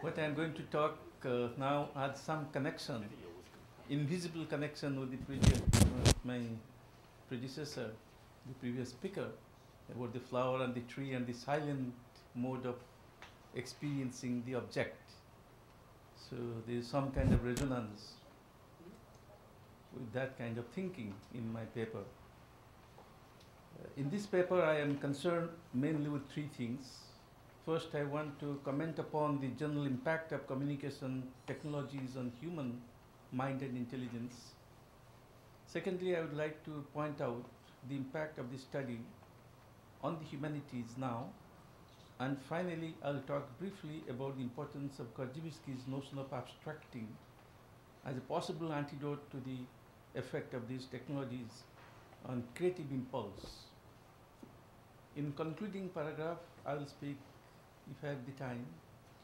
What I'm going to talk uh, now has some connection, invisible connection with the previous, uh, my predecessor, the previous speaker, about the flower and the tree and the silent mode of experiencing the object. So there is some kind of resonance with that kind of thinking in my paper. Uh, in this paper, I am concerned mainly with three things. First, I want to comment upon the general impact of communication technologies on human mind and intelligence. Secondly, I would like to point out the impact of this study on the humanities now. And finally, I'll talk briefly about the importance of Korzybski's notion of abstracting as a possible antidote to the effect of these technologies on creative impulse. In concluding paragraph, I will speak, if I have the time,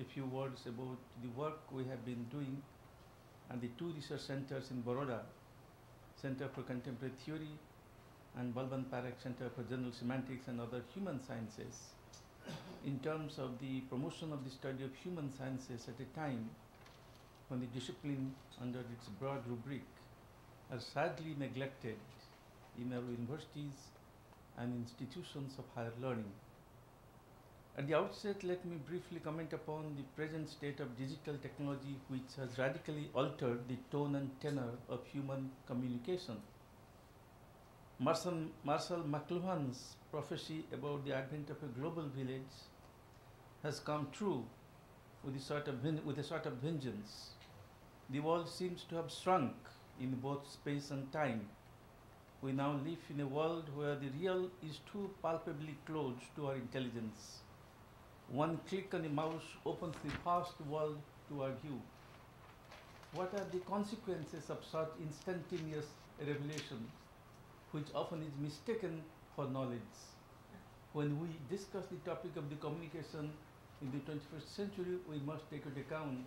a few words about the work we have been doing and the two research centers in Baroda, Center for Contemporary Theory and Balwant Parekh Center for General Semantics and Other Human Sciences in terms of the promotion of the study of human sciences at a time when the discipline under its broad rubric are sadly neglected in our universities and institutions of higher learning. At the outset, let me briefly comment upon the present state of digital technology which has radically altered the tone and tenor of human communication. Marshall, Marshall McLuhan's prophecy about the advent of a global village has come true with a sort of, with a sort of vengeance. The world seems to have shrunk in both space and time. We now live in a world where the real is too palpably close to our intelligence. One click on the mouse opens the vast world to our view. What are the consequences of such instantaneous revelation, which often is mistaken for knowledge? When we discuss the topic of the communication in the 21st century, we must take into account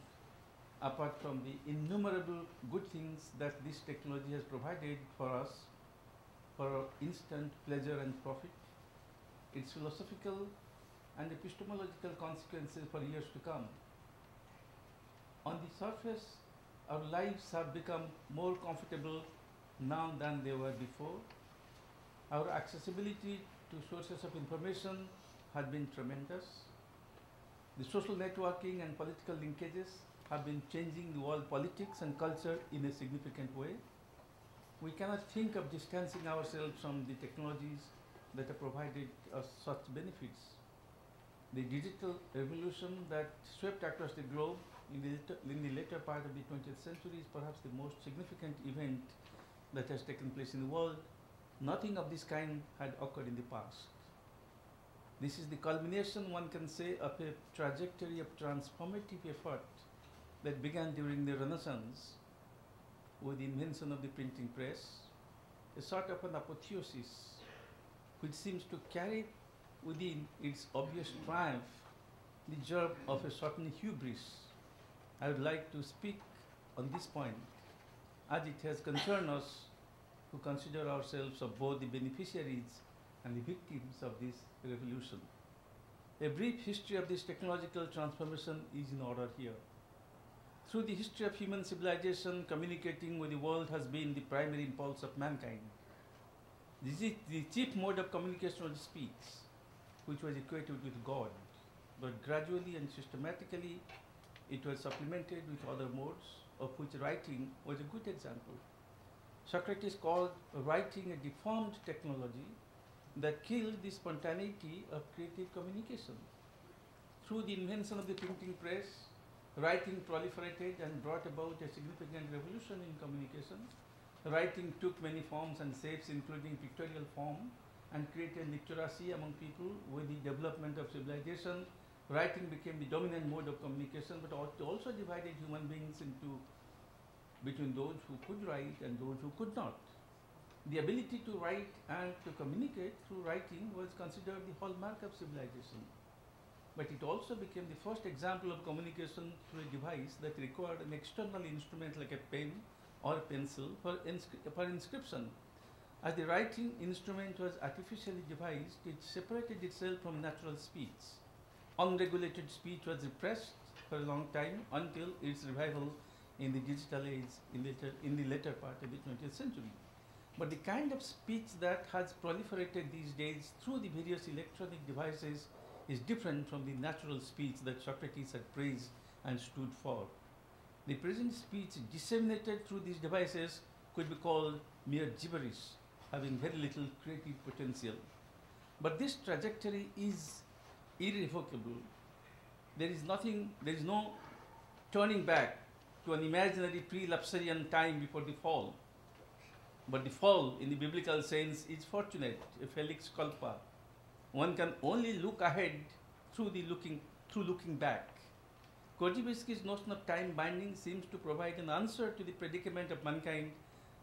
apart from the innumerable good things that this technology has provided for us for instant pleasure and profit, its philosophical and epistemological consequences for years to come. On the surface, our lives have become more comfortable now than they were before. Our accessibility to sources of information has been tremendous. The social networking and political linkages have been changing the world politics and culture in a significant way. We cannot think of distancing ourselves from the technologies that have provided us such benefits. The digital revolution that swept across the globe in the, later, in the later part of the 20th century is perhaps the most significant event that has taken place in the world. Nothing of this kind had occurred in the past. This is the culmination, one can say, of a trajectory of transformative effort that began during the Renaissance with the invention of the printing press, a sort of an apotheosis which seems to carry within its obvious triumph the germ of a certain hubris. I would like to speak on this point as it has concerned us who consider ourselves of both the beneficiaries and the victims of this revolution. A brief history of this technological transformation is in order here. Through the history of human civilization, communicating with the world has been the primary impulse of mankind. This is the chief mode of communication was speech, which was equated with God. But gradually and systematically, it was supplemented with other modes, of which writing was a good example. Socrates called writing a deformed technology that killed the spontaneity of creative communication. Through the invention of the printing press, writing proliferated and brought about a significant revolution in communication. Writing took many forms and shapes, including pictorial form, and created literacy among people with the development of civilization. Writing became the dominant mode of communication, but also divided human beings into between those who could write and those who could not. The ability to write and to communicate through writing was considered the hallmark of civilization but it also became the first example of communication through a device that required an external instrument like a pen or a pencil for, inscri- for inscription. As the writing instrument was artificially devised, it separated itself from natural speech. Unregulated speech was repressed, for a long time until its revival in the digital age in, later, in the later part of the 20th century. But the kind of speech that has proliferated these days through the various electronic devices is different from the natural speech that Socrates had praised and stood for. The present speech disseminated through these devices could be called mere gibberish, having very little creative potential. But this trajectory is irrevocable. There is nothing, there is no turning back to an imaginary pre-lapsarian time before the fall. But the fall, in the biblical sense, is fortunate, a felix culpa. One can only look ahead through the looking through looking back. Korzybski's notion of time binding seems to provide an answer to the predicament of mankind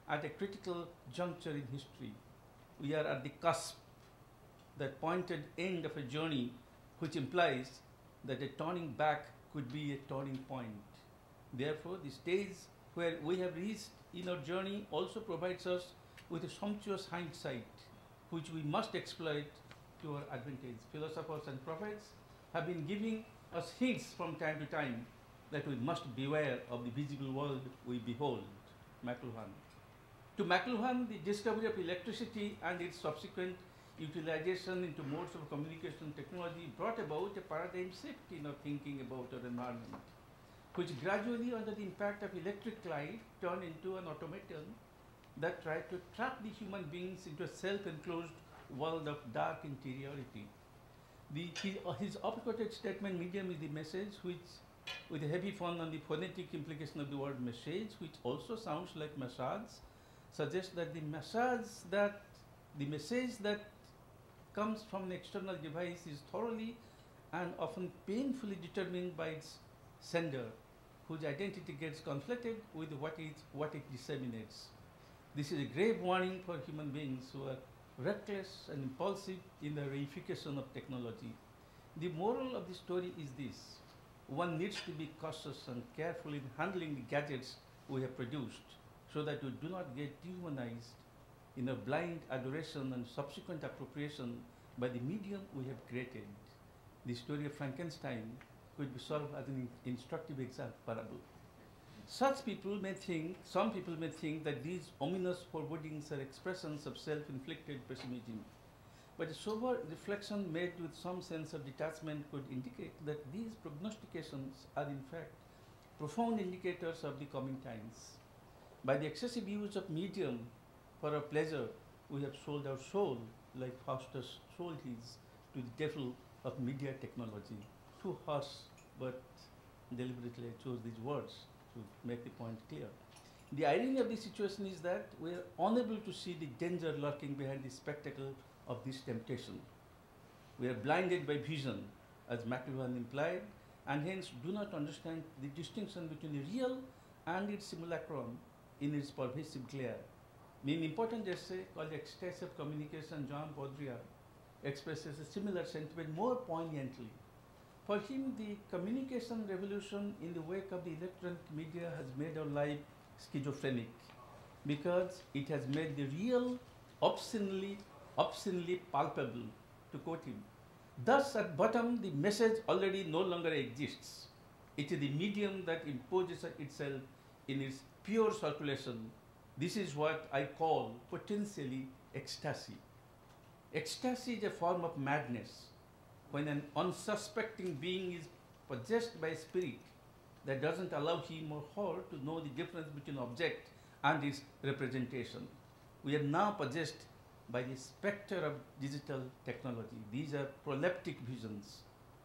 at a critical juncture in history. We are at the cusp, that pointed end of a journey, which implies that a turning back could be a turning point. Therefore, the stage where we have reached in our journey also provides us with a sumptuous hindsight, which we must exploit to our advantage. Philosophers and prophets have been giving us hints from time to time that we must beware of the visible world we behold. McLuhan. To McLuhan, the discovery of electricity and its subsequent utilization into modes of communication technology brought about a paradigm shift in our thinking about our environment, which gradually, under the impact of electric light, turned into an automaton that tried to trap the human beings into a self-enclosed world of dark interiority. The, his, uh, his statement, medium is the message, which with a heavy fun on the phonetic implication of the word message, which also sounds like massage, suggests that the massage that, the message that comes from an external device is thoroughly and often painfully determined by its sender, whose identity gets conflicted with what it, what it disseminates. This is a grave warning for human beings who are reckless and impulsive in the reification of technology. The moral of the story is this. One needs to be cautious and careful in handling the gadgets we have produced so that we do not get dehumanized in a blind adoration and subsequent appropriation by the medium we have created. The story of Frankenstein could be served as an in instructive example parable. Such people may think, some people may think that these ominous forebodings are expressions of self-inflicted pessimism. But a sober reflection made with some sense of detachment could indicate that these prognostications are in fact profound indicators of the coming times. By the excessive use of medium for our pleasure, we have sold our soul, like Faustus sold his, to the devil of media technology. Too harsh, but deliberately I chose these words to make the point clear. The irony of the situation is that we are unable to see the danger lurking behind the spectacle of this temptation. We are blinded by vision, as McLuhan implied, and hence do not understand the distinction between the real and its simulacrum in its pervasive glare. In an important essay called of Communication, Jean Baudrillard expresses a similar sentiment more poignantly for him, the communication revolution in the wake of the electronic media has made our life schizophrenic because it has made the real obscenely, obscenely palpable, to quote him. Thus, at bottom, the message already no longer exists. It is the medium that imposes itself in its pure circulation. This is what I call potentially ecstasy. Ecstasy is a form of madness when an unsuspecting being is possessed by a spirit that doesn't allow him or her to know the difference between object and its representation. We are now possessed by the specter of digital technology. These are proleptic visions,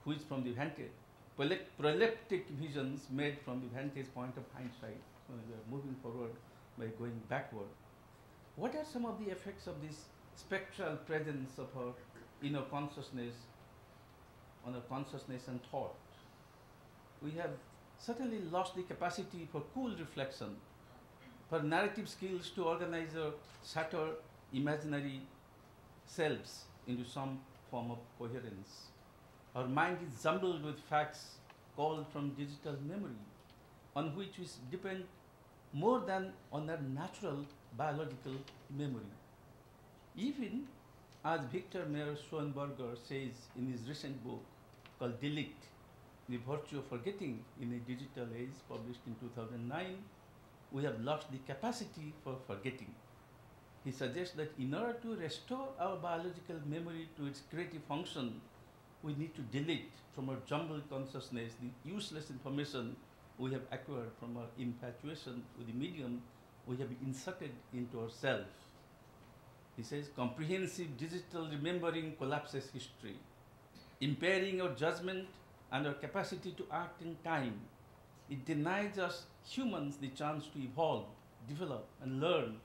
which from the vantage, proleptic visions made from the vantage point of hindsight. So we are moving forward by going backward. What are some of the effects of this spectral presence of our inner consciousness on our consciousness and thought. We have certainly lost the capacity for cool reflection, for narrative skills to organize or shatter imaginary selves into some form of coherence. Our mind is jumbled with facts called from digital memory, on which we depend more than on our natural biological memory. Even as Viktor Mayer Schoenberger says in his recent book called Delete, The Virtue of Forgetting in a Digital Age, published in 2009, we have lost the capacity for forgetting. He suggests that in order to restore our biological memory to its creative function, we need to delete from our jumbled consciousness the useless information we have acquired from our infatuation with the medium we have inserted into ourselves. He says comprehensive digital remembering collapses history, impairing our judgment and our capacity to act in time. It denies us humans the chance to evolve, develop, and learn,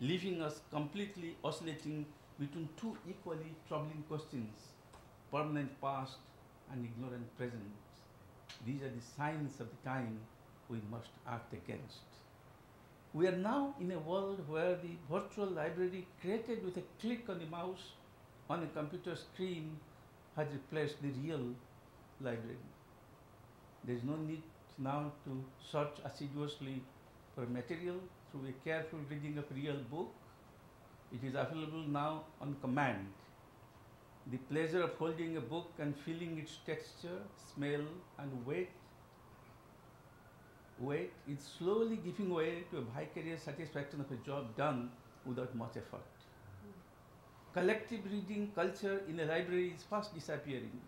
leaving us completely oscillating between two equally troubling questions permanent past and ignorant present. These are the signs of the time we must act against. We are now in a world where the virtual library created with a click on the mouse on a computer screen has replaced the real library. There is no need now to search assiduously for material through a careful reading of a real book. It is available now on command. The pleasure of holding a book and feeling its texture, smell, and weight weight is slowly giving way to a vicarious satisfaction of a job done without much effort. Collective reading culture in a library is fast disappearing,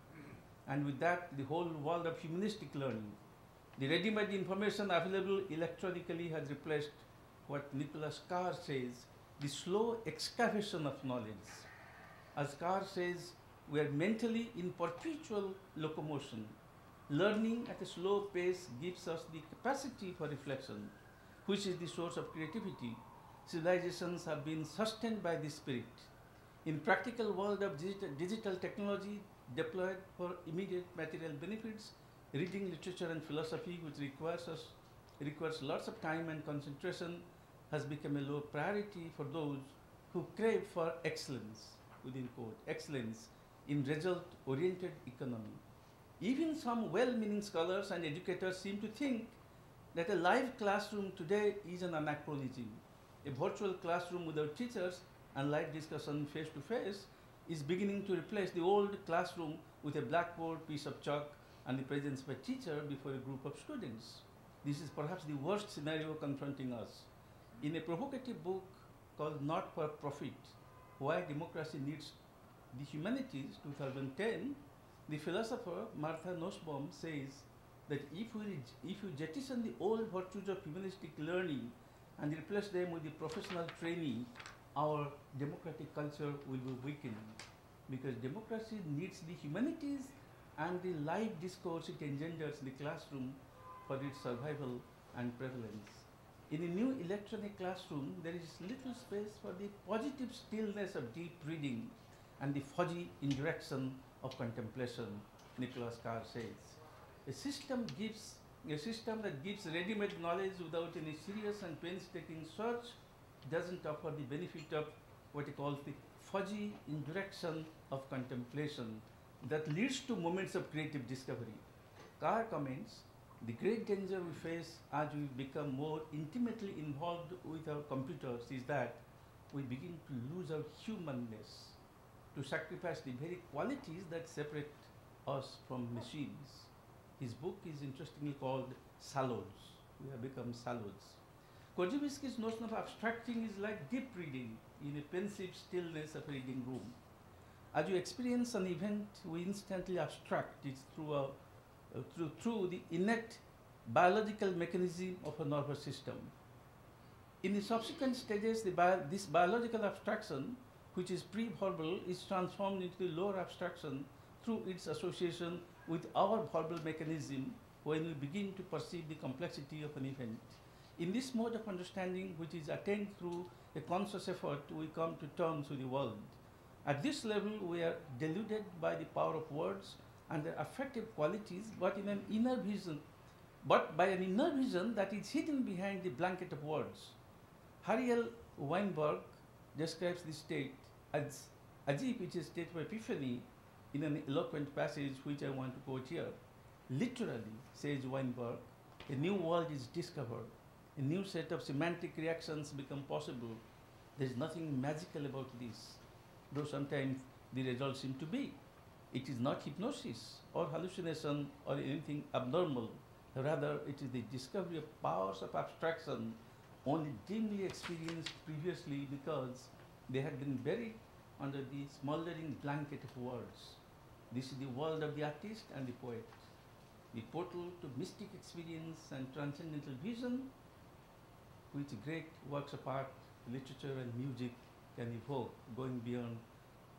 and with that, the whole world of humanistic learning. The ready-made information available electronically has replaced what Nicholas Carr says the slow excavation of knowledge. As Carr says, we are mentally in perpetual locomotion Learning at a slow pace gives us the capacity for reflection, which is the source of creativity. Civilizations have been sustained by this spirit. In practical world of digital, digital technology deployed for immediate material benefits, reading literature and philosophy, which requires us requires lots of time and concentration, has become a low priority for those who crave for excellence, within quote, excellence in result-oriented economy. Even some well-meaning scholars and educators seem to think that a live classroom today is an anachronism. A virtual classroom without teachers and live discussion face-to-face is beginning to replace the old classroom with a blackboard, piece of chalk, and the presence of a teacher before a group of students. This is perhaps the worst scenario confronting us. In a provocative book called Not for Profit, Why Democracy Needs the Humanities, 2010, the philosopher Martha Nussbaum says that if we, if you jettison the old virtues of humanistic learning and replace them with the professional training, our democratic culture will be weakened because democracy needs the humanities and the live discourse it engenders in the classroom for its survival and prevalence. In a new electronic classroom, there is little space for the positive stillness of deep reading and the fuzzy indirection of contemplation, Nicholas Carr says. A system gives a system that gives ready-made knowledge without any serious and painstaking search doesn't offer the benefit of what he calls the fuzzy indirection of contemplation that leads to moments of creative discovery. Carr comments, the great danger we face as we become more intimately involved with our computers is that we begin to lose our humanness to sacrifice the very qualities that separate us from machines. His book is interestingly called Shallows. We have become shallows. Korzybski's notion of abstracting is like deep reading in a pensive stillness of a reading room. As you experience an event, we instantly abstract it through, a, Uh, through, through the innate biological mechanism of a nervous system. In the subsequent stages, the bio this biological abstraction which is pre-verbal, is transformed into the lower abstraction through its association with our verbal mechanism when we begin to perceive the complexity of an event. In this mode of understanding, which is attained through a conscious effort, we come to terms with the world. At this level, we are deluded by the power of words and their affective qualities, but in an inner vision, but by an inner vision that is hidden behind the blanket of words. Harry Weinberg describes the state as, as if it's a state of epiphany in an eloquent passage which I want to quote here. Literally, says Weinberg, a new world is discovered, a new set of semantic reactions become possible. There's nothing magical about this, though sometimes the results seem to be. It is not hypnosis or hallucination or anything abnormal. Rather, it is the discovery of powers of abstraction only dimly experienced previously because they had been buried under the smoldering blanket of words. This is the world of the artist and the poet, the portal to mystic experience and transcendental vision, which great works of art, literature, and music can evoke, going beyond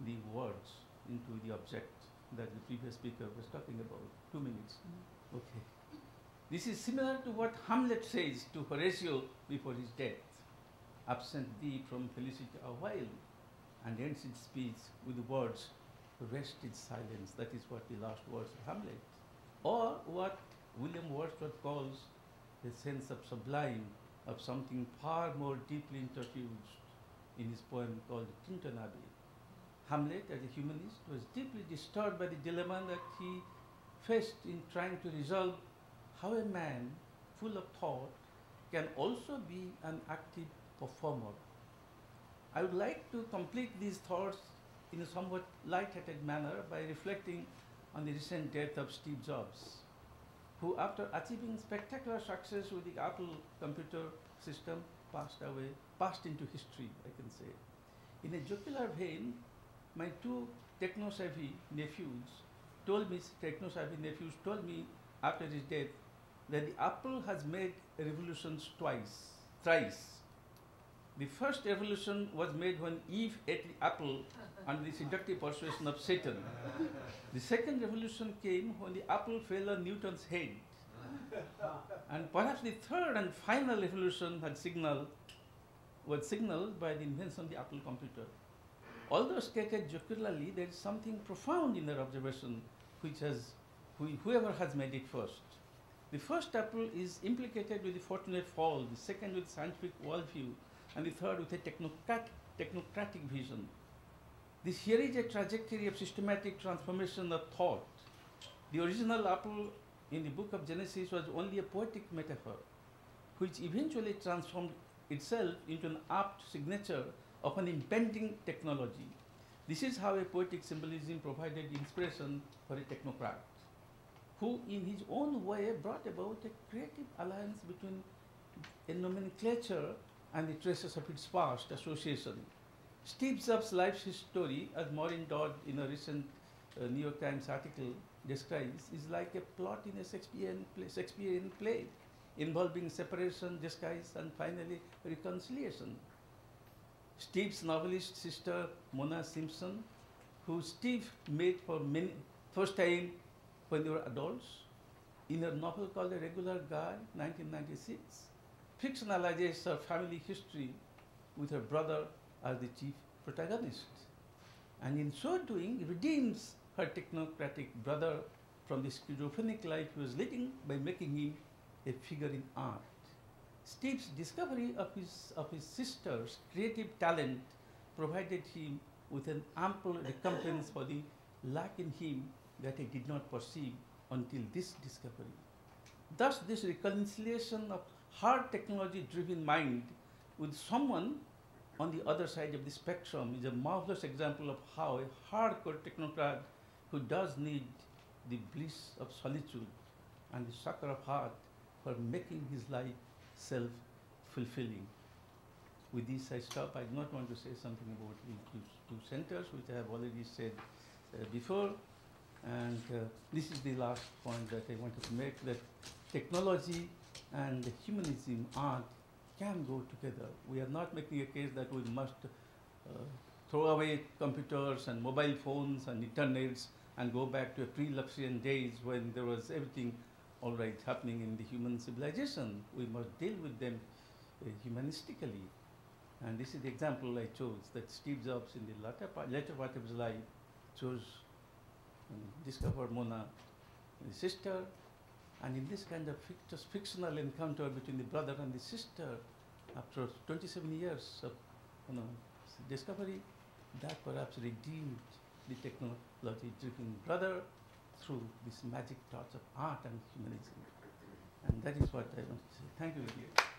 the words into the object that the previous speaker was talking about. Two minutes. Mm. Okay. This is similar to what Hamlet says to Horatio before his death absent thee from felicity a while, and ends its speech with the words, rest in silence. That is what the last words of Hamlet. Or what William Wordsworth calls a sense of sublime, of something far more deeply interfused in his poem called Tintern Abbey. Hamlet, as a humanist, was deeply disturbed by the dilemma that he faced in trying to resolve how a man full of thought can also be an active performer. I would like to complete these thoughts in a somewhat light-hearted manner by reflecting on the recent death of Steve Jobs, who after achieving spectacular success with the Apple computer system passed away, passed into history, I can say. In a jocular vein, my two techno-savvy nephews told me, techno-savvy nephews told me after his death that the Apple has made revolutions twice, thrice. The first revolution was made when Eve ate the apple under the seductive persuasion of Satan. The second revolution came when the apple fell on Newton's head. And perhaps the third and final revolution had signaled, was signaled by the invention of the Apple computer. Although stated jocularly, there is something profound in their observation which has, whoever has made it first. The first apple is implicated with the fortunate fall, the second with scientific worldview, and the third with a technocrat technocratic vision. This here is a trajectory of systematic transformation of thought. The original apple in the book of Genesis was only a poetic metaphor, which eventually transformed itself into an apt signature of an impending technology. This is how a poetic symbolism provided inspiration for a technocrat, who in his own way brought about a creative alliance between a nomenclature and the traces of its past association. Steve Jobs' life story, as Maureen Dowd in a recent uh, New York Times article describes, is like a plot in a Shakespearean play, Shakespearean play involving separation, disguise, and finally reconciliation. Steve's novelist sister, Mona Simpson, who Steve met for many, first time when they were adults, in her novel called A Regular Guy, 1996, fictionalizes her family history with her brother as the chief protagonist. And in so doing, redeems her technocratic brother from the schizophrenic life he was leading by making him a figure in art. Steve's discovery of his, of his sister's creative talent provided him with an ample recompense for the lack in him that he did not perceive until this discovery. Thus, this reconciliation of hard technology driven mind with someone on the other side of the spectrum is a marvelous example of how a hardcore technocrat who does need the bliss of solitude and the succor of heart for making his life self fulfilling. With this, I stop. I do not want to say something about two centers, which I have already said uh, before. And uh, this is the last point that I wanted to make that technology and humanism, art, can go together. We are not making a case that we must uh, throw away computers and mobile phones and internets and go back to pre-Luxian days when there was everything all right happening in the human civilization. We must deal with them uh, humanistically. And this is the example I chose, that Steve Jobs in the latter part, later part of his life chose, um, discovered Mona, his sister, and in this kind of just fictional encounter between the brother and the sister, after 27 years of you know, discovery, that perhaps redeemed the technology-driven brother through this magic touch of art and humanism. And that is what I want to say. Thank you very much.